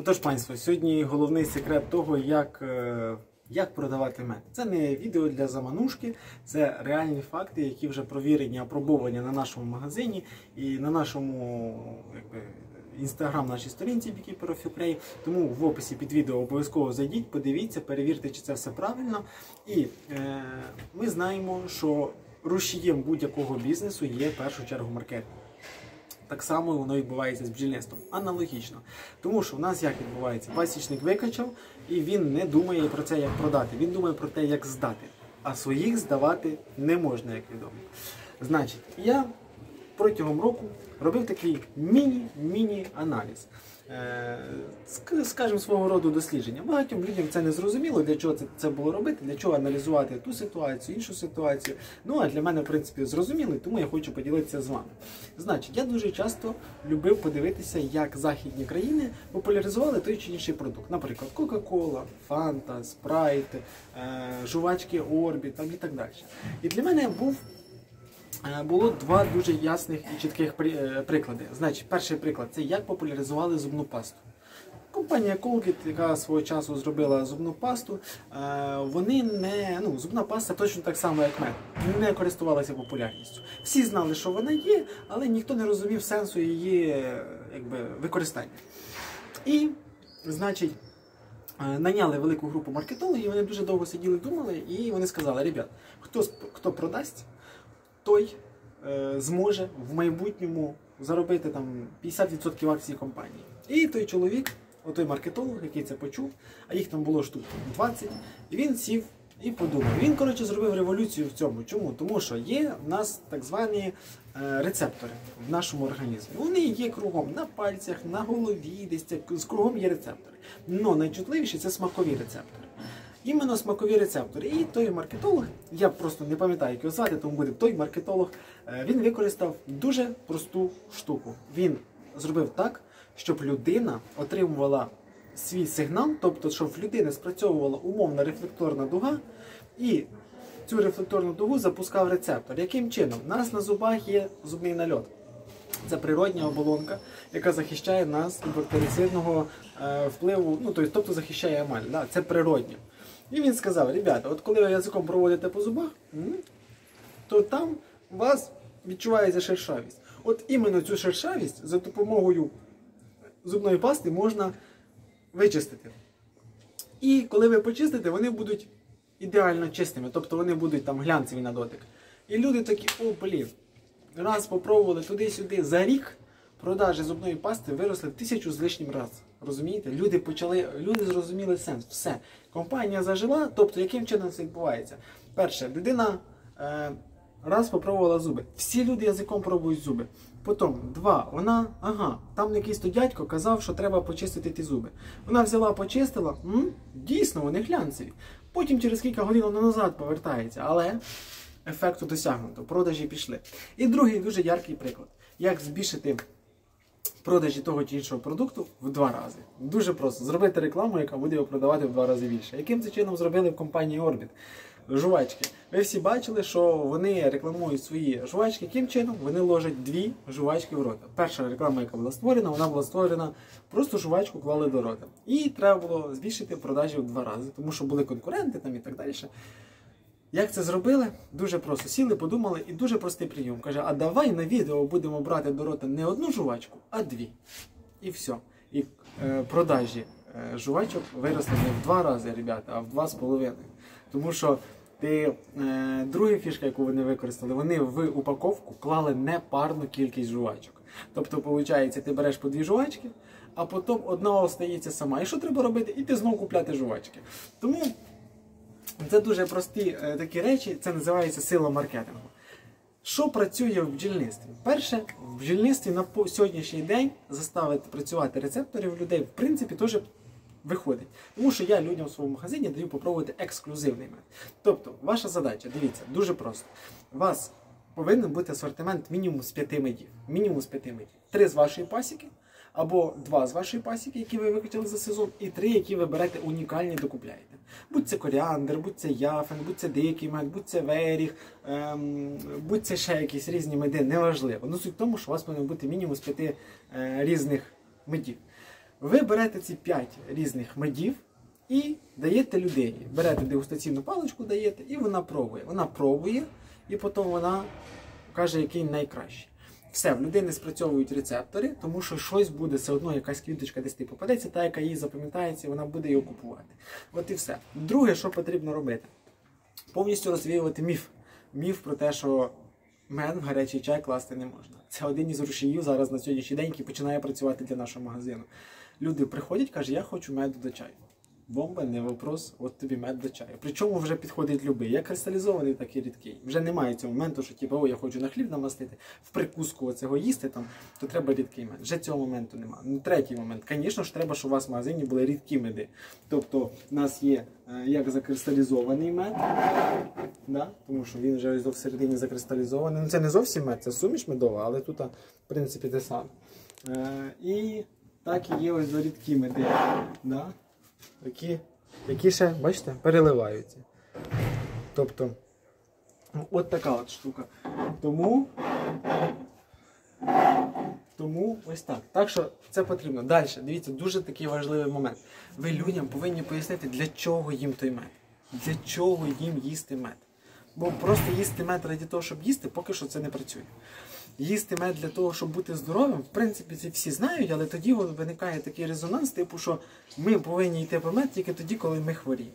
Отож, панство, сьогодні головний секрет того, як, е, як продавати мед. Це не відео для заманушки, це реальні факти, які вже провірені, апробовані на нашому магазині і на нашому інстаграм, нашій сторінці Ukraine. Тому в описі під відео обов'язково зайдіть, подивіться, перевірте, чи це все правильно. І е, ми знаємо, що рушієм будь-якого бізнесу є в першу чергу маркетинг. Так само воно відбувається з бджільництвом. Аналогічно. Тому що в нас як відбувається? Пасічник викачав, і він не думає про це, як продати. Він думає про те, як здати. А своїх здавати не можна, як відомо. Значить, я протягом року робив такий міні-міні-аналіз. Е, ск- скажімо, свого роду дослідження. Багатьом людям це не зрозуміло, для чого це, це було робити, для чого аналізувати ту ситуацію, іншу ситуацію. Ну а для мене, в принципі, зрозуміло, тому я хочу поділитися з вами. Значить, я дуже часто любив подивитися, як західні країни популяризували той чи інший продукт. Наприклад, Fanta, Sprite, е, жувачки Orbi там, і так далі. І для мене був Е, Було два дуже ясних і чітких е, приклади. Значить, перший приклад це як популяризували зубну пасту. Компанія Colgate, яка свого часу зробила зубну пасту, е, вони не ну зубна паста точно так само, як мед, не користувалася популярністю. Всі знали, що вона є, але ніхто не розумів сенсу її е, якби, використання. І, значить, е, наняли велику групу маркетологів, вони дуже довго сиділи, думали, і вони сказали: ребят, хто, хто продасть, той е, зможе в майбутньому заробити там 50% акцій компанії. І той чоловік, отой маркетолог, який це почув, а їх там було штук 20, і він сів і подумав. Він, коротше, зробив революцію в цьому. Чому? Тому що є в нас так звані е, рецептори в нашому організмі. Вони є кругом на пальцях, на голові, десь з кругом є рецептори. Но найчутливіші це смакові рецептори. Іменно смакові рецептори. І той маркетолог, я просто не пам'ятаю, як його звати, тому буде той маркетолог. е, Він використав дуже просту штуку. Він зробив так, щоб людина отримувала свій сигнал, тобто, щоб в людини спрацьовувала умовна рефлекторна дуга, і цю рефлекторну дугу запускав рецептор. Яким чином? У нас на зубах є зубний нальот. Це природня оболонка, яка захищає нас від бактерицидного е, впливу, ну тобто, захищає емаль. Да? Це природньо. І він сказав: ребята, от коли ви язиком проводите по зубах, то там у вас відчувається шершавість. От іменно цю шершавість за допомогою зубної пасти можна вичистити. І коли ви почистите, вони будуть ідеально чистими, тобто вони будуть там глянцеві на дотик. І люди такі, о, блін, раз попробували туди-сюди за рік. Продажі зубної пасти виросли в тисячу з лишнім раз. Розумієте? Люди почали, люди зрозуміли сенс. Все. Компанія зажила, тобто яким чином це відбувається? Перше, людина е, раз попробувала зуби. Всі люди язиком пробують зуби. Потім, два, вона, ага, там якийсь то дядько казав, що треба почистити ті зуби. Вона взяла, почистила, м, дійсно, вони глянцеві. Потім через кілька годин вона назад повертається, але ефекту досягнуто, продажі пішли. І другий дуже яркий приклад. Як збільшити продажі того чи іншого продукту в два рази. Дуже просто зробити рекламу, яка буде його продавати в два рази більше. Яким це чином зробили в компанії Orbit? Жувачки. Ви всі бачили, що вони рекламують свої жувачки. Яким чином вони ложать дві жувачки в рота. Перша реклама, яка була створена, вона була створена просто жувачку клали до рота. І треба було збільшити продажі в два рази, тому що були конкуренти там і так далі. Як це зробили? Дуже просто сіли, подумали, і дуже простий прийом. Каже, а давай на відео будемо брати до рота не одну жувачку, а дві. І все. І е, продажі е, жувачок виросли не в два рази, ребята, а в два з половиною. Тому що ти, е, друга фішка, яку вони використали, вони в упаковку клали непарну кількість жувачок. Тобто, виходить, ти береш по дві жувачки, а потім одна остається сама. І що треба робити? Іти знову купляти жувачки. Тому це дуже прості е, такі речі, це називається сила маркетингу. Що працює в бджільництві? Перше, в бджільництві на сьогоднішній день заставити працювати рецепторів людей, в принципі, теж виходить. Тому що я людям в своєму магазині даю попробувати ексклюзивний мед. Тобто, ваша задача, дивіться, дуже просто. У вас повинен бути асортимент мінімум з п'яти медів. Мінімум з п'яти медів. Три з вашої пасіки, або два з вашої пасіки, які ви викачали за сезон, і три, які ви берете унікальні, докупляєте. Будь це коріандр, будь це яфен, будь це дикий мед, будь це веріх, ем, будь це ще якісь різні меди, неважливо. Ну суть в тому, що у вас повинен бути мінімум з п'яти е, різних медів. Ви берете ці 5 різних медів і даєте людині. Берете дегустаційну паличку, даєте, і вона пробує. Вона пробує, і потім вона каже, який найкращий. Все, в людини спрацьовують рецептори, тому що щось буде все одно, якась квіточка десь типу попадеться, та яка їй запам'ятається, вона буде її купувати. От і все. Друге, що потрібно робити, повністю розвіювати міф. Міф про те, що мед в гарячий чай класти не можна. Це один із рушіїв зараз на сьогоднішній день, який починає працювати для нашого магазину. Люди приходять, кажуть, я хочу меду до чаю. Бомба, не вопрос, от тобі мед до чаю. Причому вже підходить любий, як кристалізований, так і рідкий. Вже немає цього моменту, що типу, о, я хочу на хліб намастити, в прикуску оцього їсти, там, то треба рідкий мед. Вже цього моменту немає. Ну, третій момент. Звісно ж, треба, щоб у вас в магазині були рідкі меди. Тобто, в нас є е, як закристалізований мед, да? тому що він вже всередині закристалізований. Ну, це не зовсім мед, це суміш медова, але тут, в принципі, те саме. Е, і так і є ось рідкі меди. Да? Які, які ще, бачите, переливаються. Тобто, ну, от така от штука. Тому, тому ось так. Так що це потрібно. Далі, дивіться, дуже такий важливий момент. Ви людям повинні пояснити, для чого їм той мед. Для чого їм їсти мед. Бо просто їсти мед раді того, щоб їсти, поки що це не працює. Їсти мед для того, щоб бути здоровим, в принципі, це всі знають, але тоді виникає такий резонанс, типу, що ми повинні йти по мед тільки тоді, коли ми хворіємо.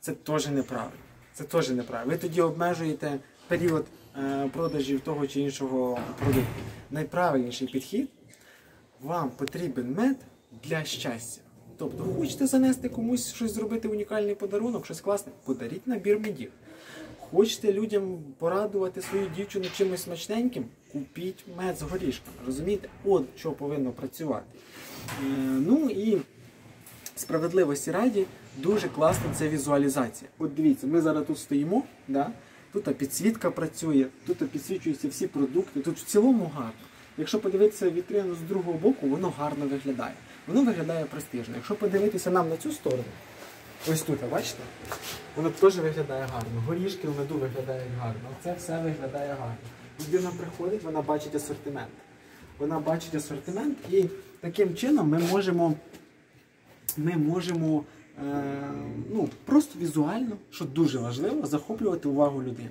Це теж неправильно. Це теж неправильно. Ви тоді обмежуєте період е, продажів того чи іншого продукту. Найправильніший підхід вам потрібен мед для щастя. Тобто, хочете занести комусь щось зробити унікальний подарунок, щось класне, подаріть набір медів. Хочете людям порадувати свою дівчину чимось смачненьким, купіть мед з горішками. Розумієте? От що повинно працювати. Е, ну і справедливості раді дуже класно це візуалізація. От дивіться, ми зараз тут стоїмо, да? тут підсвітка працює, тут підсвічуються всі продукти, тут в цілому гарно. Якщо подивитися вітрину з другого боку, воно гарно виглядає. Воно виглядає престижно. Якщо подивитися нам на цю сторону, ось тут, бачите? Воно теж виглядає гарно. Горішки в меду виглядають гарно. Це все виглядає гарно. Людина приходить, вона бачить асортимент. Вона бачить асортимент і таким чином ми можемо ми можемо е, ну, просто візуально, що дуже важливо, захоплювати увагу людини.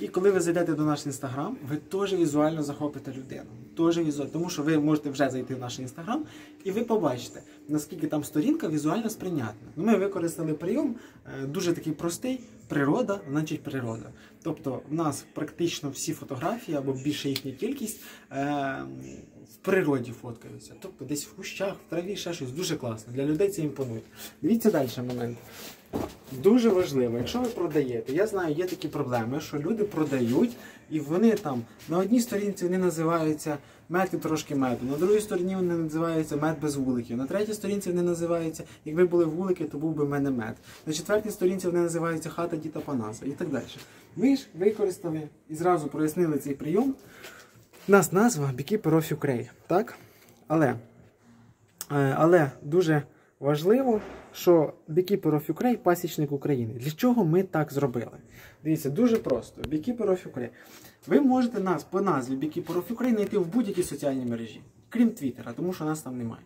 І коли ви зайдете до наш інстаграм, ви теж візуально захопите людину. Теж візуально, тому що ви можете вже зайти в наш інстаграм, і ви побачите, наскільки там сторінка візуально сприйнятна. Ну, Ми використали прийом е, дуже такий простий: природа, значить природа. Тобто, в нас практично всі фотографії або більше їхня кількість е, в природі фоткаються. Тобто десь в кущах, в траві, ще щось дуже класно. Для людей це імпонує. Дивіться далі момент. Дуже важливо, якщо ви продаєте, я знаю, є такі проблеми, що люди продають, і вони там на одній сторінці вони називаються мед і трошки меду, на другій стороні вони називаються мед без вуликів, на третій сторінці вони називаються, якби були вулики, то був би мене мед. На четвертій сторінці вони називаються хата діта Панаса і так далі. Ви ж використали і зразу прояснили цей прийом. У нас назва Beekeeper of так? Але, але дуже важливо, що Beekeeper of Ukraine – пасічник України. Для чого ми так зробили? Дивіться, дуже просто. Beekeeper of Ukraine. Ви можете нас по назві Beekeeper of Ukraine знайти в будь-якій соціальній мережі, крім Твіттера, тому що нас там немає.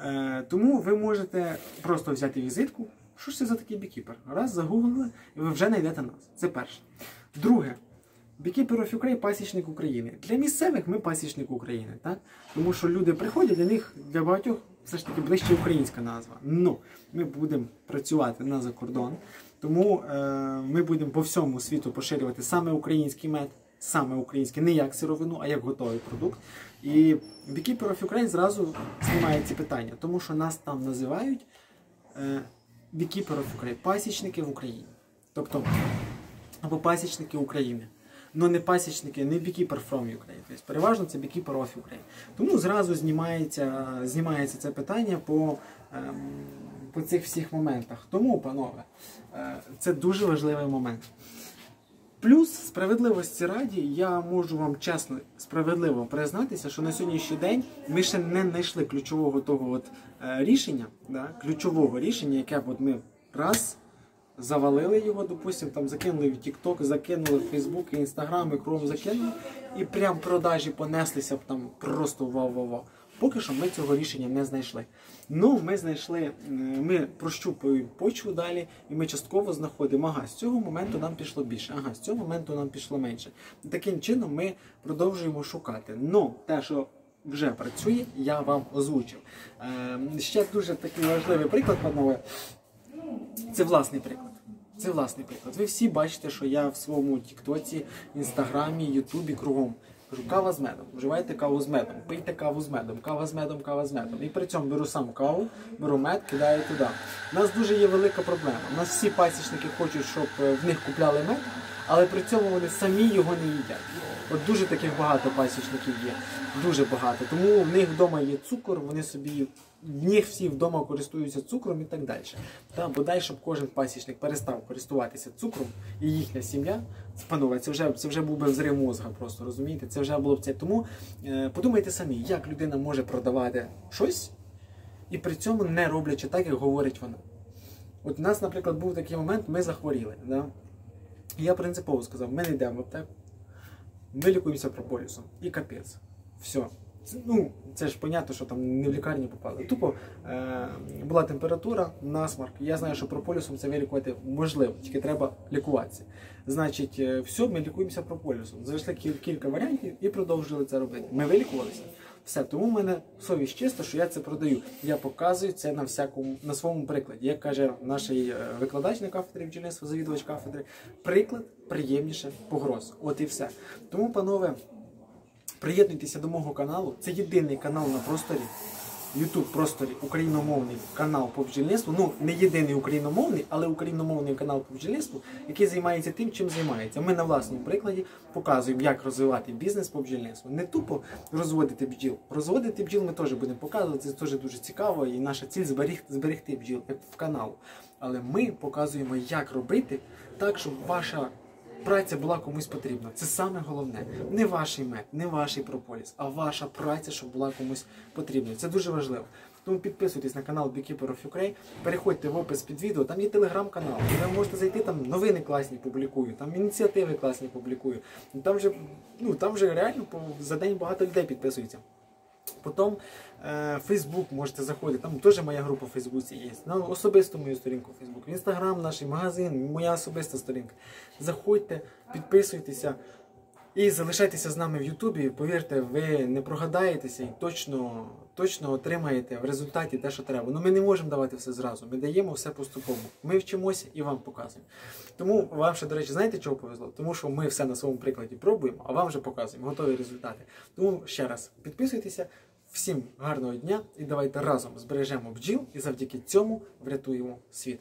Е, тому ви можете просто взяти візитку. Що ж це за такий бікіпер? Раз, загуглили, і ви вже знайдете нас. Це перше. Друге. Beekeeper of Ukraine – пасічник України. Для місцевих ми пасічник України, так? Тому що люди приходять, для них, для багатьох все ж таки ближче українська назва. Ну, ми будемо працювати на закордон, тому е, ми будемо по всьому світу поширювати саме український мед, саме український, не як сировину, а як готовий продукт. І Beekeeper of Ukraine зразу знімає ці питання, тому що нас там називають е, Beekeeper of пасічники в Україні. Тобто, або пасічники України. Ну не пасічники, не beekeeper from Ukraine. Тобто переважно це beekeeper of Ukraine. Тому зразу знімається знімається це питання по ем, по цих всіх моментах. Тому, панове, е, це дуже важливий момент. Плюс справедливості раді, я можу вам чесно, справедливо признатися, що на сьогоднішній день ми ще не знайшли ключового того от, е, рішення, да, ключового рішення, яке б от ми раз завалили його, допустим, там закинули в TikTok, закинули в Facebook, Instagram, Chrome закинули, і прям продажі понеслися б там просто вау-вау-вау. Поки що ми цього рішення не знайшли. Ну, ми знайшли, е, ми прощупуємо почву далі, і ми частково знаходимо, ага, з цього моменту нам пішло більше, ага, з цього моменту нам пішло менше. Таким чином ми продовжуємо шукати. Ну, те, що вже працює, я вам озвучив. Е, ще дуже такий важливий приклад, панове. Це власний приклад. Це власний приклад. Ви всі бачите, що я в своєму Тіктоці, Інстаграмі, Ютубі кругом. Кажу, кава з медом, вживайте каву з медом, пийте каву з медом, кава з медом, кава з медом. І при цьому беру сам каву, беру мед, кидаю туди. У нас дуже є велика проблема. У нас всі пасічники хочуть, щоб е, в них купляли мед, але при цьому вони самі його не їдять. От дуже таких багато пасічників є. Дуже багато. Тому в них вдома є цукор, вони собі в них всі вдома користуються цукром і так далі. Та бодай, щоб кожен пасічник перестав користуватися цукром і їхня сім'я. Панове, це вже це вже був би взрив мозга, просто розумієте? Це вже було б це. Тому е, подумайте самі, як людина може продавати щось і при цьому не роблячи так, як говорить вона. От у нас, наприклад, був такий момент, ми захворіли. Да? Я принципово сказав, ми не йдемо в аптеку, ми лікуємося прополісом. І капець. Все. Ну, це ж понятно, що там не в лікарні попали. Тупо е, була температура, насмарк. Я знаю, що прополісом це вилікувати можливо, тільки треба лікуватися. Значить, е, все, ми лікуємося прополісом. Зайшли кіль- кілька варіантів і продовжили це робити. Ми вилікувалися. Все, тому в мене совість чиста, що я це продаю. Я показую це на всякому на своєму прикладі. Як каже наш е, викладач на кафедрі бджільництва, завідувач кафедри, приклад приємніше погроз. От і все. Тому, панове, приєднуйтеся до мого каналу. Це єдиний канал на просторі. YouTube просторі україномовний канал по бджільництву. Ну не єдиний україномовний, але україномовний канал по бджільництву, який займається тим, чим займається. Ми на власному прикладі показуємо, як розвивати бізнес по бджільництву. Не тупо розводити бджіл. Розводити бджіл ми теж будемо показувати. Це теж дуже цікаво, і наша ціль зберегти, зберегти бджіл в каналу. Але ми показуємо, як робити так, щоб ваша праця була комусь потрібна. Це саме головне. Не ваш мед, не ваш прополіс, а ваша праця, щоб була комусь потрібна. Це дуже важливо. Тому підписуйтесь на канал Beekeeper of Ukraine, переходьте в опис під відео, там є телеграм-канал. Ви можете зайти, там новини класні публікую, там ініціативи класні публікую. Там вже, ну, там вже реально за день багато людей підписується. Потім е, Фейсбук можете заходити, там теж моя група в Фейсбуці є. На особисту мою сторінку в Фейсбук, Інстаграм наш магазин, моя особиста сторінка. Заходьте, підписуйтеся і залишайтеся з нами в Ютубі. Повірте, ви не прогадаєтеся і точно, точно отримаєте в результаті те, що треба. Ну ми не можемо давати все зразу. Ми даємо все поступово. Ми вчимося і вам показуємо. Тому вам ще, до речі, знаєте, чого повезло? Тому що ми все на своєму прикладі пробуємо, а вам вже показуємо готові результати. Тому ще раз підписуйтеся. Всім гарного дня і давайте разом збережемо бджіл і завдяки цьому врятуємо світ.